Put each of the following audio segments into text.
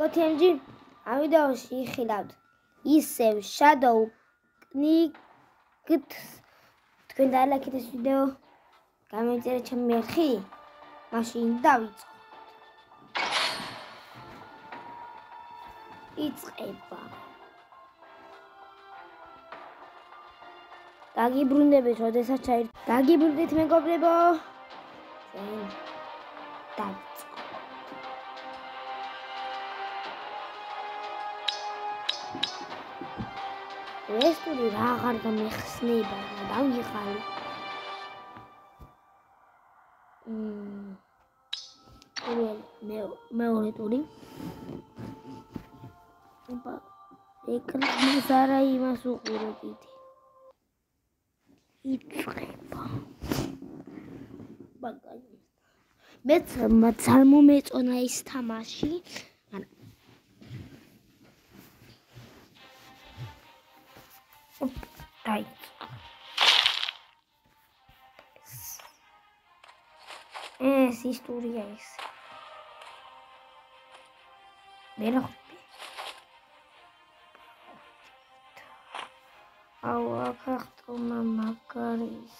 გოთემჯი ამ ვიდეოში იხილავთ ისევ Shadow Knight თქვენ დაალაიქეთ ეს ვიდეო გამოიწერეთ ჩემი მერხი მაშინ დავიწყოთ იწება დაგიბრუნდებით, როდესაც ჩაირ. დაგიბრუნდით მეგობრებო. დავიწყო. ეს თული რა აღარ გამიხსნება, დავიღალი. მმ მე მეორე ტური. ოპა ეკრანს არა იმას უყურებთ. იწება. ბაგანი. მეც წარმომეწონა ის თამაში. დაი. ეს ისტორია ის. მე რა აუ აფახტომა მაგარის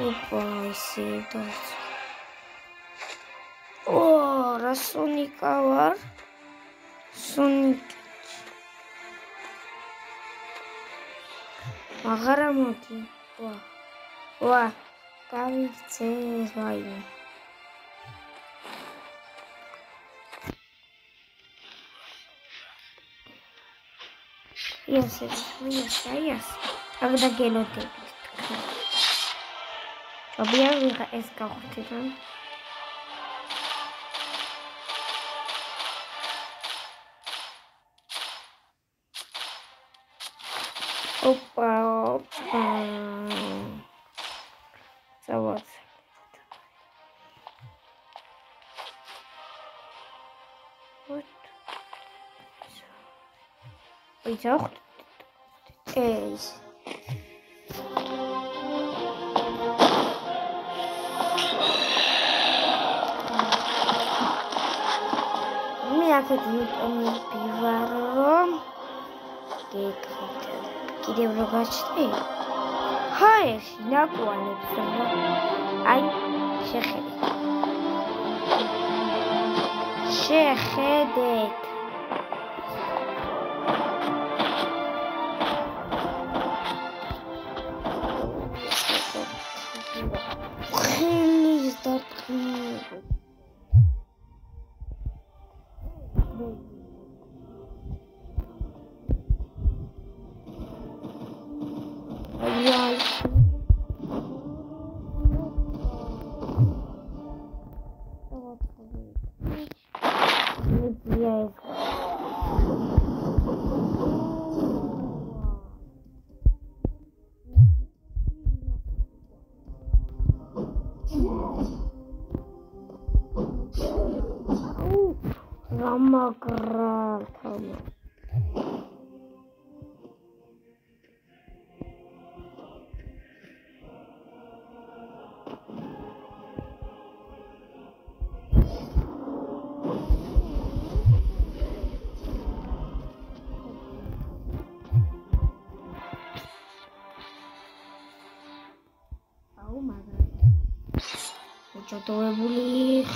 ისე დაც ო რა სონიკა ვარ? სონიკ აღარა მოდი. ვა. ვა გავიქცე რაიმე. Yes, yes, yes, yes. Agda Probieren ihre SK hochzutiteln. Opa, opa. So was. 110 ნიუტონი ვარ რომ გეკეთე კიდევ რო გაჩნდე ჰაერში ნაკვანებს რომ აი შეხედეთ შეხედეთ. აი Çok doğru bulayım.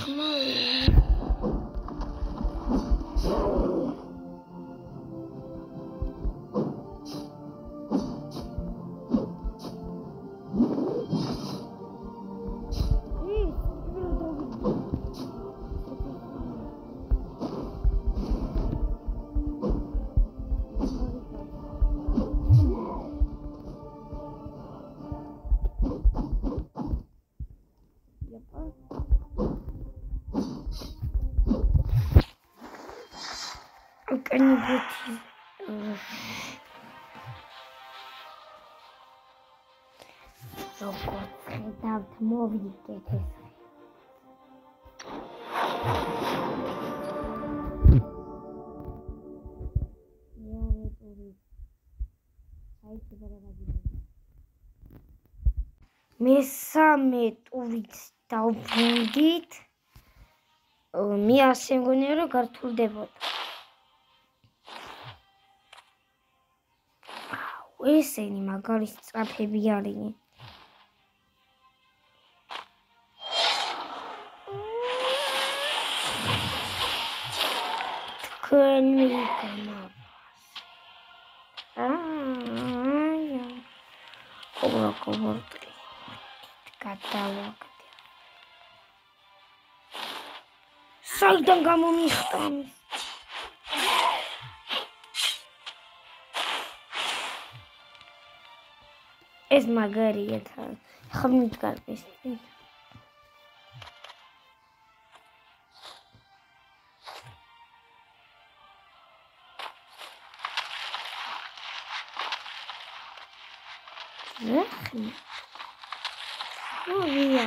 მოვიგეთ ეს აიცება რა გაგიჟდა. მესამე ტურით დავბრუნდით. მე ასე მგონია რომ გართულდებოდა. ესენი მაგარი სწრაფები არიან. თქვენ მიგონა. აა. ოკა კოვორტი. გადავაგდე. საიდან გამომიხტა? ეს მაგარია თან. ხმით გარკვევს. ნახე. ნუ ვია.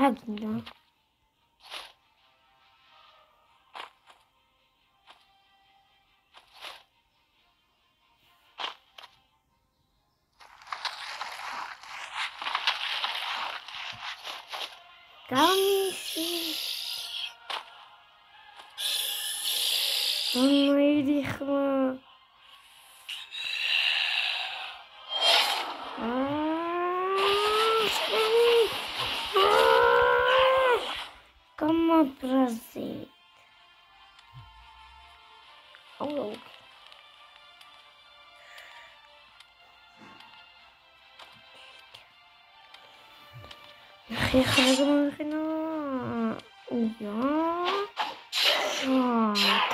Agila. Ganz Oh, nee. Hello. Ja,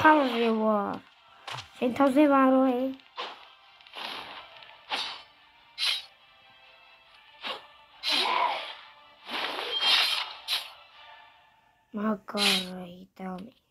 tausend Euro. o Euro, ey. My God, you dummy.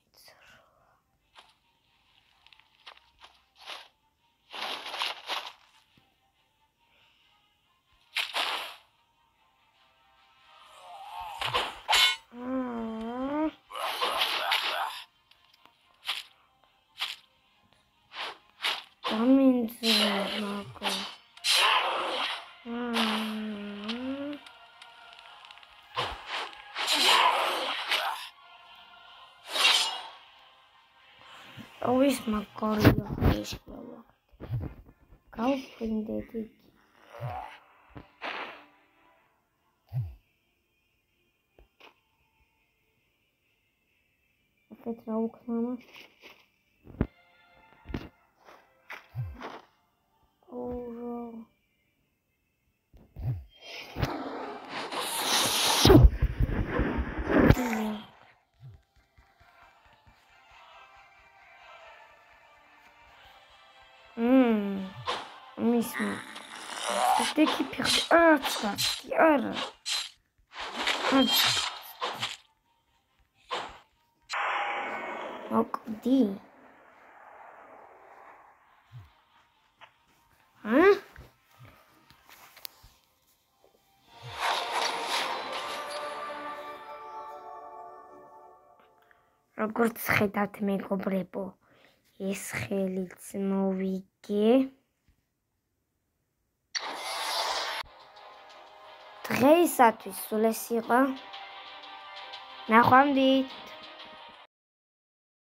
Polis makarı yok değişik valla. Kalkın dedik. Опять раук. ფიხი აცა არა აცა. ოკდი. ა როგორც ხედავთ მეგობრებო ეს ხელიც მოვიგე დღეისათვის სულ ეს იყო. ნახვამდით